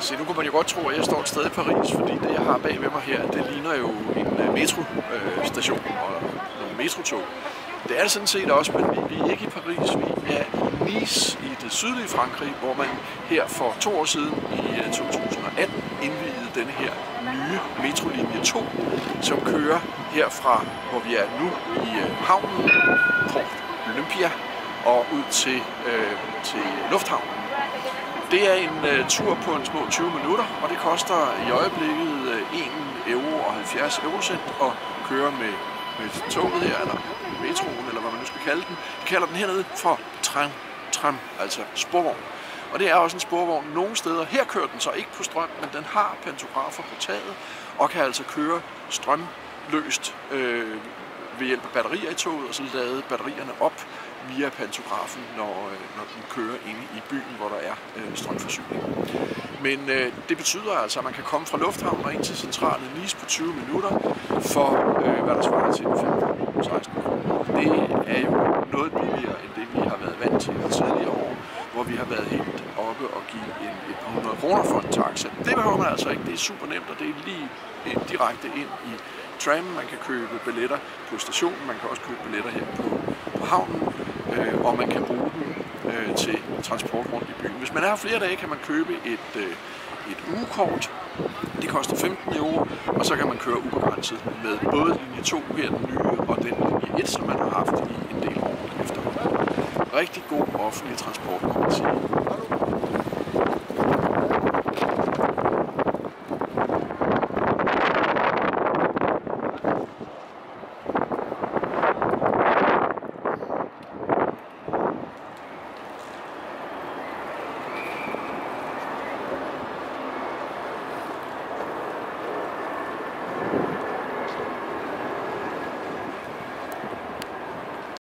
Se, nu kunne man jo godt tro, at jeg står et sted i Paris, fordi det, jeg har bag ved mig her, det ligner jo en øh, metrostation og nogle metrotog. Det er det sådan set også, men vi, er ikke i Paris, vi er i Nice i det sydlige Frankrig, hvor man her for to år siden i øh, 2018 indvidede denne her nye metrolinje 2, som kører herfra, hvor vi er nu i øh, havnen, Port Olympia, og ud til, øh, til lufthavnen. Det er en uh, tur på en små 20 minutter, og det koster i øjeblikket øh, uh, 1 euro og 70 eurocent at køre med, med toget her, eller metroen, eller hvad man nu skal kalde den. De kalder den hernede for tram, tram, altså sporvogn. Og det er også en sporvogn nogle steder. Her kører den så ikke på strøm, men den har pantografer på taget, og kan altså køre strømløst øh, ved hjælp af batterier i toget, og så lade batterierne op via pantografen, når, øh, når den kører inde i byen, hvor der er øh, strømforsyning. Men øh, det betyder altså, at man kan komme fra lufthavnen og ind til centralen lige på 20 minutter for, øh, hvad der svarer til 15-16 kroner. Det er jo noget billigere end det, vi har været vant til i tidligere år, hvor vi har været helt oppe og give en, et par hundrede kroner for en taxa. Det behøver man altså ikke. Det er super nemt, og det er lige ind, direkte ind i trammen. Man kan købe billetter på stationen, man kan også købe billetter her på, på havnen, øh, og man kan bruge dem øh, til transport rundt i byen. Hvis man er her flere dage, kan man købe et, øh, et ugekort. Det koster 15 euro, og så kan man køre ubegrænset med både linje 2 her, den nye, og den linje 1, som man har haft i en del år efterhånden. Rigtig god offentlig transport, må man sige.